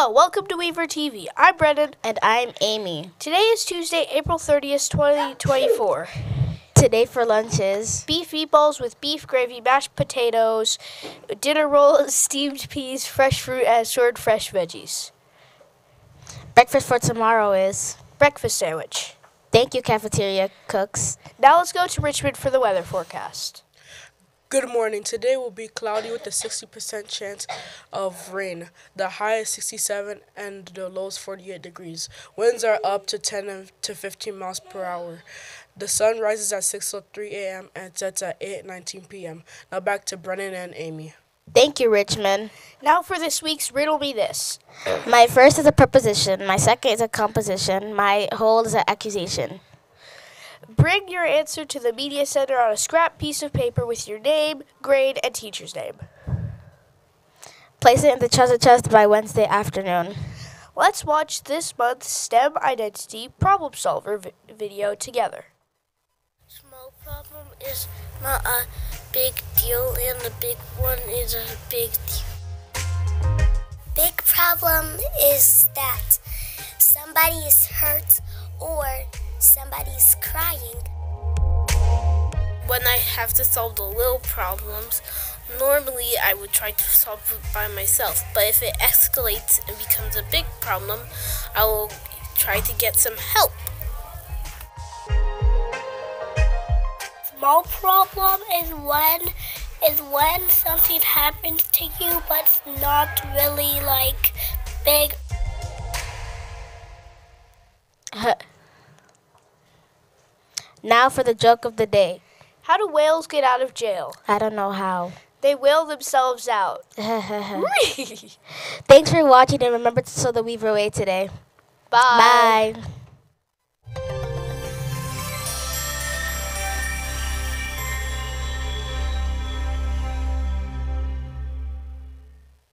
Hello, welcome to Weaver TV. I'm Brennan. And I'm Amy. Today is Tuesday, April 30th, 2024. Today for lunch is Beef meatballs with beef gravy, mashed potatoes, dinner rolls, steamed peas, fresh fruit, and assorted fresh veggies. breakfast for tomorrow is. Breakfast sandwich. Thank you, cafeteria cooks. Now let's go to Richmond for the weather forecast. Good morning. Today will be cloudy with a 60% chance of rain. The high is 67 and the low is 48 degrees. Winds are up to 10 to 15 miles per hour. The sun rises at 6:03 a.m. and sets at 8:19 p.m. Now back to Brennan and Amy. Thank you, Richmond. Now for this week's Riddle Me This. My first is a preposition. My second is a composition. My whole is an accusation. Bring your answer to the media center on a scrap piece of paper with your name, grade, and teacher's name. Place it in the treasure chest by Wednesday afternoon. Let's watch this month's STEM Identity Problem Solver vi- video together. Small problem is not a big deal, and the big one is a big deal. big problem is that somebody is hurt or have to solve the little problems, normally I would try to solve it by myself, but if it escalates and becomes a big problem, I will try to get some help. Small problem is when is when something happens to you but it's not really like big. Now for the joke of the day. How do whales get out of jail? I don't know how. They whale themselves out. Thanks for watching and remember to sow the Weaver way today. Bye. Bye.